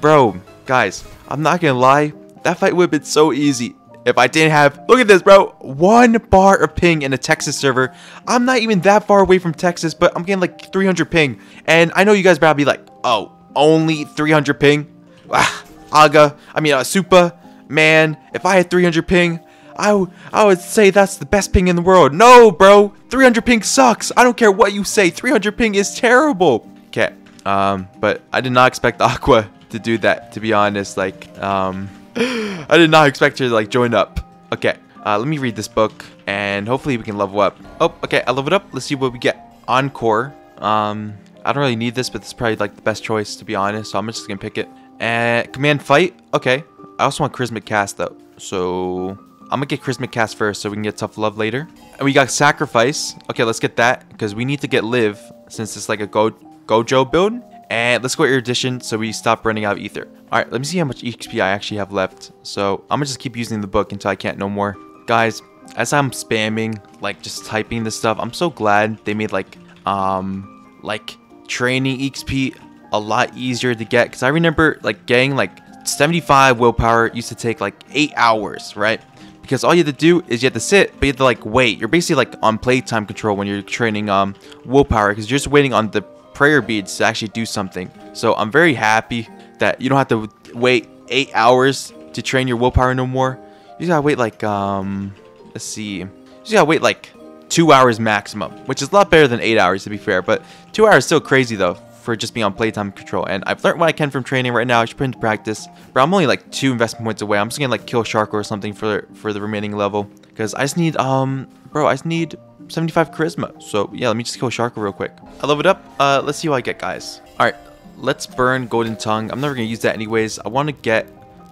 S1: Bro, guys, I'm not gonna lie. That fight would have been so easy if I didn't have, look at this, bro, one bar of ping in a Texas server. I'm not even that far away from Texas, but I'm getting like 300 ping. And I know you guys probably be like, oh, only 300 ping? Ah, Aga, I mean, uh, Supa, man, if I had 300 ping, I, I would say that's the best ping in the world. No, bro, 300 ping sucks. I don't care what you say, 300 ping is terrible. Okay, um, but I did not expect Aqua to do that, to be honest. Like, um, I did not expect her to like join up. Okay, uh, let me read this book and hopefully we can level up. Oh, okay, I leveled up. Let's see what we get. Encore. Um, I don't really need this, but it's probably like the best choice to be honest. So I'm just gonna pick it. And command fight. Okay. I also want charismatic cast though. So I'm gonna get charismatic cast first so we can get tough love later. And we got sacrifice. Okay, let's get that because we need to get live since it's like a go Gojo build. And let's go erudition so we stop running out of ether. Alright, let me see how much XP I actually have left. So I'm gonna just keep using the book until I can't no more. Guys, as I'm spamming, like just typing this stuff, I'm so glad they made like, um, like training XP a lot easier to get. Cause I remember like getting like 75 willpower used to take like 8 hours, right? Because all you have to do is you have to sit, but you have to like wait. You're basically like on playtime control when you're training um willpower because you're just waiting on the prayer beads to actually do something. So I'm very happy that you don't have to wait 8 hours to train your willpower no more. You gotta wait like um let's see. You gotta wait like two hours maximum, which is a lot better than eight hours to be fair. But two hours is still crazy though for just being on playtime control. And I've learned what I can from training right now. I should put into practice. But I'm only like two investment points away. I'm just gonna like kill Shark or something for for the remaining level because I just need um bro I just need 75 charisma. So yeah, let me just kill Shark real quick. I love it up. Uh, let's see what I get, guys. All right, let's burn Golden Tongue. I'm never gonna use that anyways. I want to get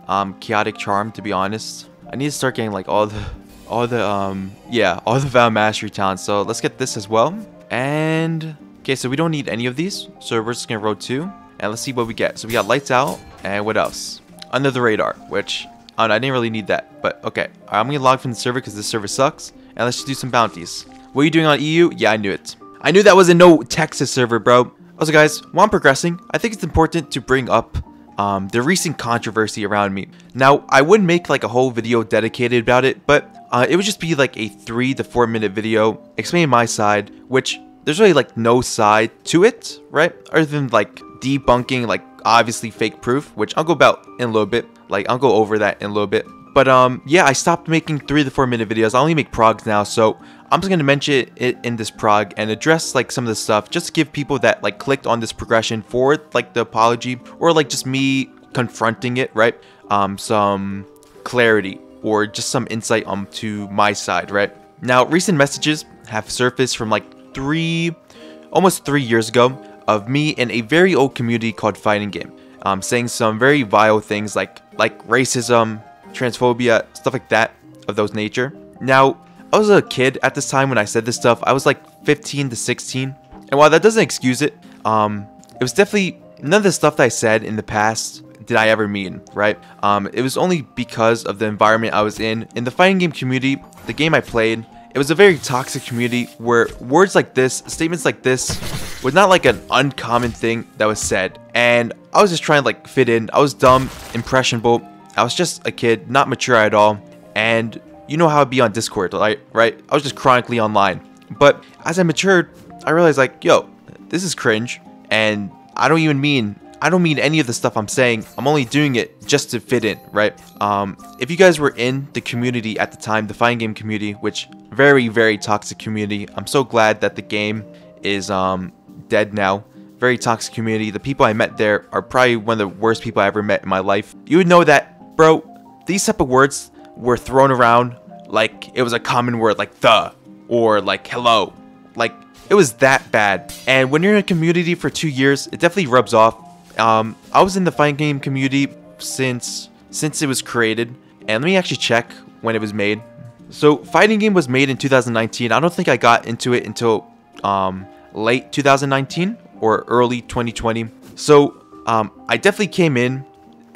S1: um Chaotic Charm to be honest. I need to start getting like all the all the um yeah all the Vow Mastery talents. So let's get this as well. And okay, so we don't need any of these. So we're just gonna roll two and let's see what we get. So we got Lights Out and what else? Under the Radar, which I, know, I didn't really need that, but okay. I'm gonna log from the server because this server sucks. And let's just do some bounties. What are you doing on EU? Yeah, I knew it. I knew that was a no Texas server, bro. Also, guys, while I'm progressing, I think it's important to bring up um, the recent controversy around me. Now, I wouldn't make like a whole video dedicated about it, but uh, it would just be like a three to four minute video explaining my side, which there's really like no side to it, right? Other than like debunking like obviously fake proof, which I'll go about in a little bit. Like I'll go over that in a little bit. But um, yeah, I stopped making three to four minute videos. I only make progs now, so I'm just gonna mention it in this prog and address like some of the stuff, just to give people that like clicked on this progression for like the apology or like just me confronting it, right? Um, some clarity or just some insight onto my side, right? Now, recent messages have surfaced from like three, almost three years ago, of me in a very old community called Fighting Game, um, saying some very vile things like like racism, transphobia, stuff like that of those nature. Now, I was a kid at this time when I said this stuff. I was like 15 to 16. And while that doesn't excuse it, um, it was definitely none of the stuff that I said in the past did I ever mean, right? Um, it was only because of the environment I was in. In the fighting game community, the game I played, it was a very toxic community where words like this, statements like this, was not like an uncommon thing that was said. And I was just trying to like fit in. I was dumb, impressionable. I was just a kid, not mature at all. And you know how I'd be on Discord, right? Right? I was just chronically online. But as I matured, I realized like, yo, this is cringe, and I don't even mean I don't mean any of the stuff I'm saying. I'm only doing it just to fit in, right? Um, if you guys were in the community at the time, the fighting game community, which very very toxic community. I'm so glad that the game is um dead now. Very toxic community. The people I met there are probably one of the worst people I ever met in my life. You would know that, bro. These type of words were thrown around like it was a common word like the or like hello. Like it was that bad. And when you're in a community for two years, it definitely rubs off. Um, I was in the fighting game community since since it was created. And let me actually check when it was made. So fighting game was made in 2019. I don't think I got into it until um, late 2019 or early 2020. So um, I definitely came in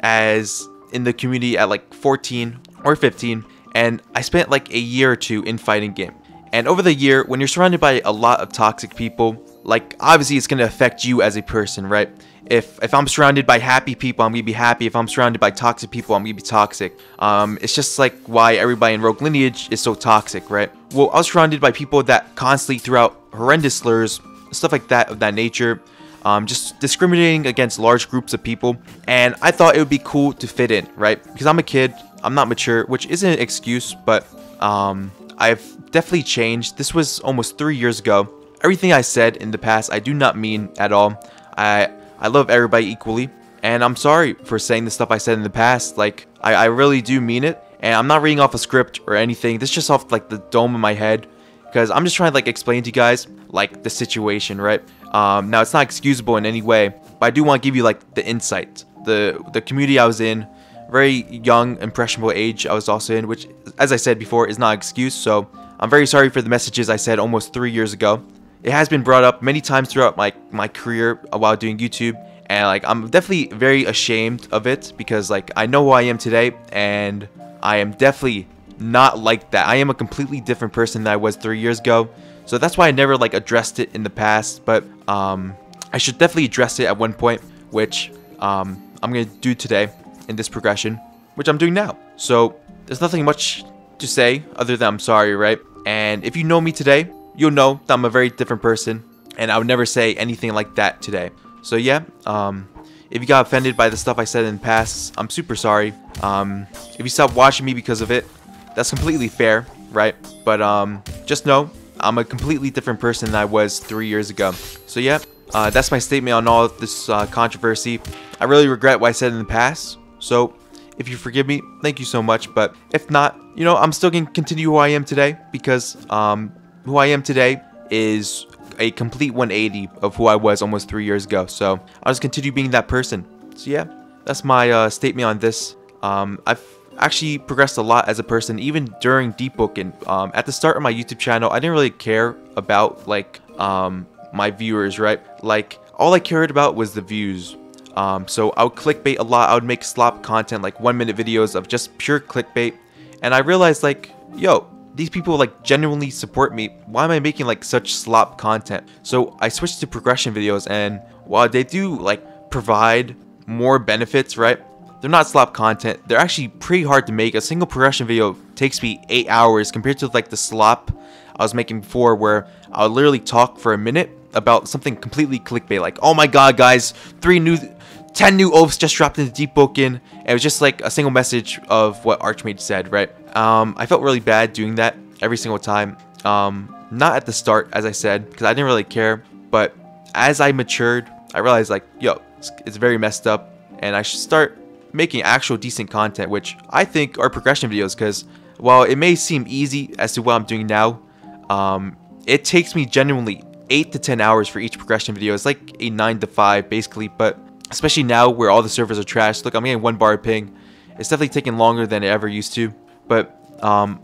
S1: as in the community at like 14 or 15 and I spent like a year or two in fighting game. And over the year, when you're surrounded by a lot of toxic people, like obviously it's gonna affect you as a person, right? If if I'm surrounded by happy people, I'm gonna be happy. If I'm surrounded by toxic people, I'm gonna be toxic. Um, it's just like why everybody in Rogue Lineage is so toxic, right? Well, I was surrounded by people that constantly threw out horrendous slurs, stuff like that of that nature. Um, just discriminating against large groups of people, and I thought it would be cool to fit in, right? Because I'm a kid, I'm not mature, which isn't an excuse, but um, I've definitely changed. This was almost three years ago. Everything I said in the past, I do not mean at all. I I love everybody equally, and I'm sorry for saying the stuff I said in the past. Like I, I really do mean it, and I'm not reading off a script or anything. This is just off like the dome of my head, because I'm just trying to like explain to you guys like the situation, right? Um, now it's not excusable in any way, but I do want to give you like the insight, the the community I was in very young, impressionable age I was also in, which, as I said before, is not an excuse. So I'm very sorry for the messages I said almost three years ago. It has been brought up many times throughout my, my career while doing YouTube, and like I'm definitely very ashamed of it because like I know who I am today and I am definitely not like that. I am a completely different person than I was three years ago. So that's why I never like addressed it in the past, but um, I should definitely address it at one point, which um, I'm gonna do today in this progression, which I'm doing now. So there's nothing much to say other than I'm sorry, right? And if you know me today, you'll know that I'm a very different person, and I would never say anything like that today. So yeah, um, if you got offended by the stuff I said in the past, I'm super sorry. Um, if you stopped watching me because of it, that's completely fair, right? But um, just know I'm a completely different person than I was three years ago. So yeah, uh, that's my statement on all this uh, controversy. I really regret what I said in the past. So if you forgive me, thank you so much. But if not, you know, I'm still going to continue who I am today because um, who I am today is a complete 180 of who I was almost three years ago. So I'll just continue being that person. So yeah, that's my uh, statement on this. Um, I've actually progressed a lot as a person, even during Deepwoken. And um, at the start of my YouTube channel, I didn't really care about like um, my viewers, right? Like all I cared about was the views. Um, so I would clickbait a lot. I would make slop content, like one minute videos of just pure clickbait. And I realized like, yo, these people like genuinely support me. Why am I making like such slop content? So I switched to progression videos and while they do like provide more benefits, right? They're not slop content. They're actually pretty hard to make. A single progression video takes me 8 hours compared to like the slop I was making before where I would literally talk for a minute about something completely clickbait like, oh my god guys, 3 new 10 new oaths just dropped into Deepwoken. It was just like a single message of what Archmage said, right? Um, I felt really bad doing that every single time. Um, not at the start, as I said, because I didn't really care. But as I matured, I realized like, yo, it's, it's very messed up. And I should start making actual decent content, which I think are progression videos. Because while it may seem easy as to what I'm doing now, um, it takes me genuinely 8 to 10 hours for each progression video. It's like a 9 to 5 basically, but especially now where all the servers are trashed. Look, I'm getting one bar ping. It's definitely taking longer than it ever used to, but um,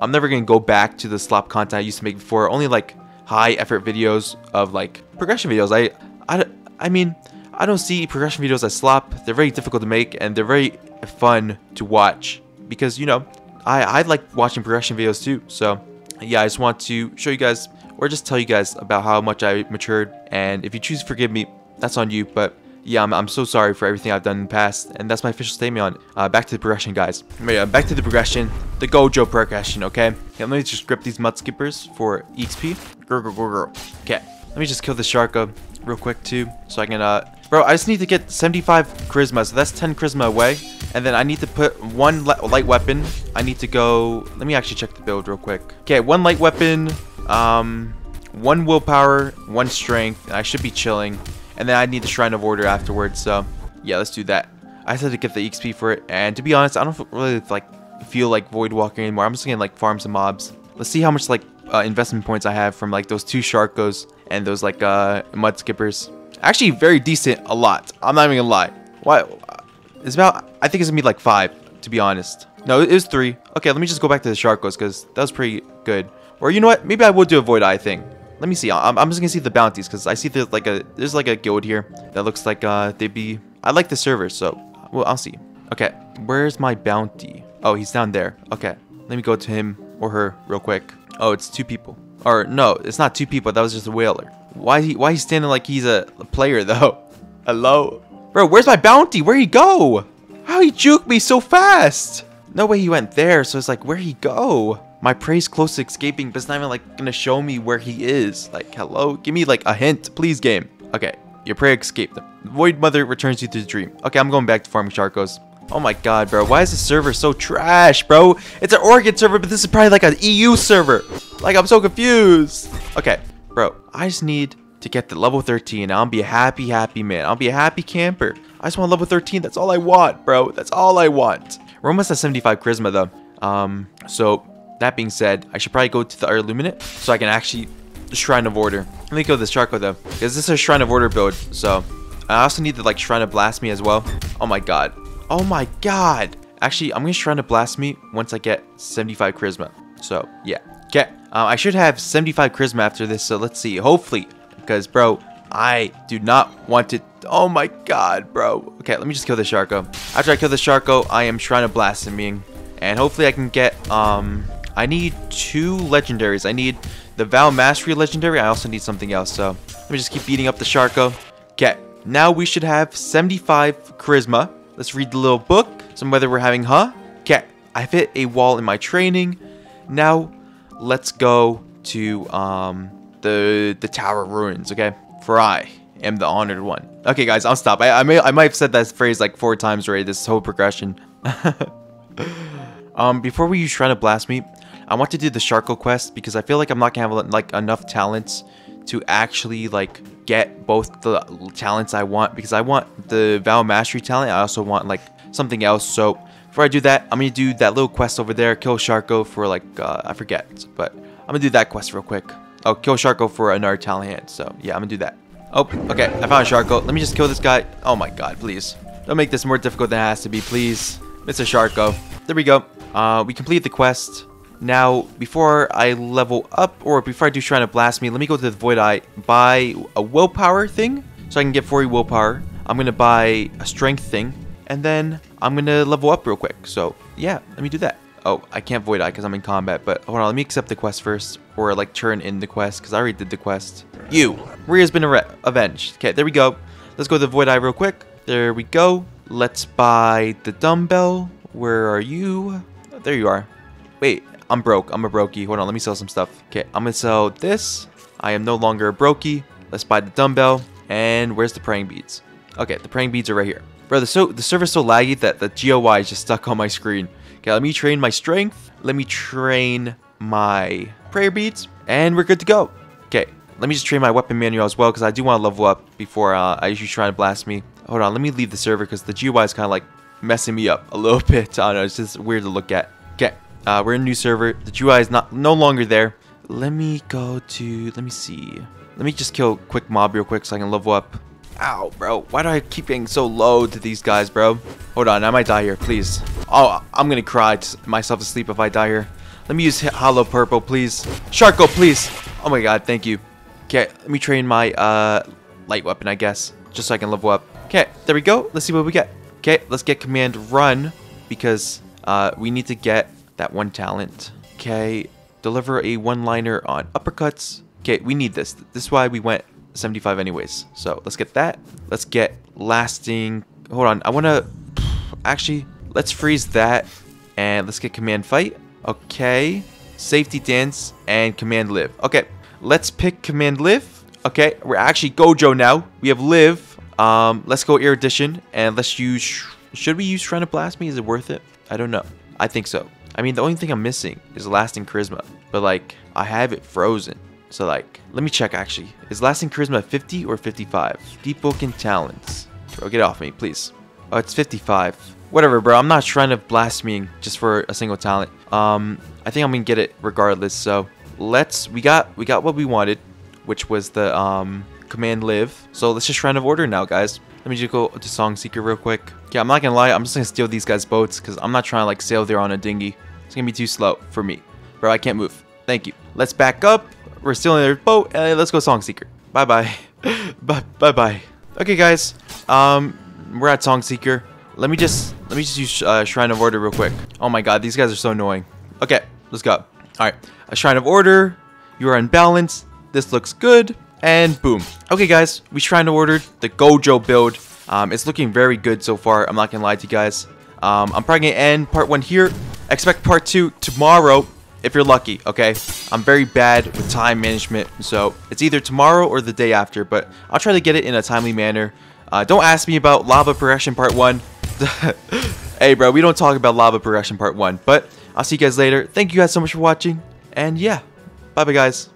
S1: I'm never gonna go back to the slop content I used to make before. Only like high effort videos of like progression videos. I, I, I mean, I don't see progression videos as slop. They're very difficult to make and they're very fun to watch because you know I I like watching progression videos too. So yeah, I just want to show you guys or just tell you guys about how much I matured. And if you choose to forgive me, that's on you. But yeah, I'm, I'm so sorry for everything I've done in the past, and that's my official statement on it. Uh, back to the progression, guys. Yeah, back to the progression, the Gojo progression, okay? let me just grip these mud skippers for EXP. Okay, let me just kill the Sharko real quick too, so I can, uh, bro, I just need to get 75 charisma, so that's 10 charisma away, and then I need to put one light weapon. I need to go, let me actually check the build real quick. Okay, one light weapon, um, one willpower, one strength, I should be chilling. And then I need the Shrine of Order afterwards, so yeah, let's do that. I just had to get the XP for it, and to be honest, I don't really like feel like Void Walking anymore. I'm just gonna like farm some mobs. Let's see how much like uh, investment points I have from like those two Sharkos and those like uh, Mud Skippers. Actually, very decent, a lot. I'm not even gonna lie. Why? It's about, I think it's gonna be like five, to be honest. No, it was three. Okay, let me just go back to the Sharkos, because that was pretty good. Or you know what? Maybe I will do a Void Eye thing. Let me see. I'm, I'm just gonna see the bounties because I see there's like a there's like a guild here that looks like uh they'd be. I like the server, so well I'll see. Okay, where's my bounty? Oh, he's down there. Okay, let me go to him or her real quick. Oh, it's two people. Or no, it's not two people. That was just a whaler. Why is he why he's standing like he's a, a player though? Hello, bro. Where's my bounty? Where'd he go? How he juked me so fast? No way he went there. So it's like where'd he go? My prey's close to escaping, but it's not even like gonna show me where he is. Like, hello? Give me like a hint, please, game. Okay, your prey escaped. Void Mother returns you to the dream. Okay, I'm going back to farming Sharkos. Oh my god, bro. Why is the server so trash, bro? It's an Oregon server, but this is probably like an EU server. Like, I'm so confused. Okay, bro. I just need to get to level 13. I'll be a happy, happy man. I'll be a happy camper. I just want level 13. That's all I want, bro. That's all I want. We're almost at 75 charisma, though. Um, so that being said, I should probably go to the Illuminate so I can actually Shrine of Order. Let me go this Sharko though, because this is a Shrine of Order build. So I also need the like Shrine of Blast me as well. Oh my god. Oh my god. Actually, I'm gonna Shrine of Blast me once I get 75 Charisma. So yeah. Okay. Uh, I should have 75 Charisma after this. So let's see. Hopefully, because bro, I do not want it Oh my god, bro. Okay, let me just kill the Sharko. After I kill the Sharko, I am Shrine of Blaspheming. And hopefully I can get, um, I need two legendaries. I need the Vow Mastery legendary. I also need something else. So let me just keep beating up the Sharko. Okay, now we should have 75 charisma. Let's read the little book. Some whether we're having, huh? Okay, I've hit a wall in my training. Now let's go to um the the Tower Ruins. Okay, for I am the honored one. Okay, guys, I'll stop. I, I may I might have said that phrase like four times already. This whole progression. um, before we use Shrine of Blasphemy, I want to do the Sharko quest because I feel like I'm not gonna have like enough talents to actually like get both the talents I want because I want the Vow Mastery talent. I also want like something else. So before I do that, I'm gonna do that little quest over there, kill Sharko for like uh, I forget, but I'm gonna do that quest real quick. Oh, kill Sharko for another talent hand. So yeah, I'm gonna do that. Oh, okay, I found Sharko. Let me just kill this guy. Oh my god, please. Don't make this more difficult than it has to be, please. Mr. Sharko. There we go. Uh, we complete the quest. Now, before I level up, or before I do Shrine of Blasphemy, let me go to the Void Eye, buy a willpower thing, so I can get 40 willpower. I'm going to buy a strength thing, and then I'm going to level up real quick. So, yeah, let me do that. Oh, I can't Void Eye because I'm in combat, but hold on, let me accept the quest first, or like turn in the quest, because I already did the quest. You! Maria's been avenged. Okay, there we go. Let's go to the Void Eye real quick. There we go. Let's buy the dumbbell. Where are you? There you are. Wait, I'm broke. I'm a brokey. Hold on, let me sell some stuff. Okay, I'm gonna sell this. I am no longer a brokey. Let's buy the dumbbell. And where's the praying beads? Okay, the praying beads are right here. Bro, the, so, the server's so laggy that the GUI is just stuck on my screen. Okay, let me train my strength. Let me train my prayer beads. And we're good to go. Okay, let me just train my weapon manual as well because I do want to level up before uh, I usually try to blast me. Hold on, let me leave the server because the GUI is kind of like messing me up a little bit. I don't know, it's just weird to look at. Uh, we're in a new server. The GUI is not no longer there. Let me go to, let me see. Let me just kill quick mob real quick so I can level up. Ow, bro. Why do I keep getting so low to these guys, bro? Hold on, I might die here, please. Oh, I'm gonna cry myself to sleep if I die here. Let me use Hollow Purple, please. Sharko, please. Oh my god, thank you. Okay, let me train my uh, light weapon, I guess. Just so I can level up. Okay, there we go. Let's see what we get. Okay, let's get command run because uh, we need to get that one talent. Okay, deliver a one-liner on uppercuts. Okay, we need this. This is why we went 75 anyways. So let's get that. Let's get lasting. Hold on, I want to actually let's freeze that and let's get command fight. Okay, safety dance and command live. Okay, let's pick command live. Okay, we're actually Gojo now. We have live. Um, let's go erudition and let's use. Should we use Shrine of Blasphemy? Is it worth it? I don't know. I think so. I mean, the only thing I'm missing is lasting charisma, but like I have it frozen. So like, let me check actually. Is lasting charisma 50 or 55? Deepwoken talents. Bro, get off me, please. Oh, it's 55. Whatever, bro. I'm not trying to blaspheme just for a single talent. Um, I think I'm gonna get it regardless. So let's. We got we got what we wanted, which was the um command live. So let's just Shrine of Order now, guys. Let me just go to Song Seeker real quick. Yeah, I'm not gonna lie, I'm just gonna steal these guys' boats because I'm not trying to like sail there on a dinghy. It's gonna be too slow for me. Bro, I can't move. Thank you. Let's back up. We're stealing their boat. let's go Song Seeker. Bye bye. bye bye bye. Okay, guys. Um, we're at Song Seeker. Let me just let me just use uh, Shrine of Order real quick. Oh my God, these guys are so annoying. Okay, let's go. All right, a Shrine of Order. You are unbalanced. This looks good. And boom. Okay, guys, we Shrine of Order the Gojo build. Um, it's looking very good so far. I'm not gonna lie to you guys. Um, I'm probably gonna end part one here. Expect part two tomorrow if you're lucky, okay? I'm very bad with time management, so it's either tomorrow or the day after, but I'll try to get it in a timely manner. Uh, don't ask me about Lava Progression Part 1. hey, bro, we don't talk about Lava Progression Part 1, but I'll see you guys later. Thank you guys so much for watching, and yeah, bye-bye, guys.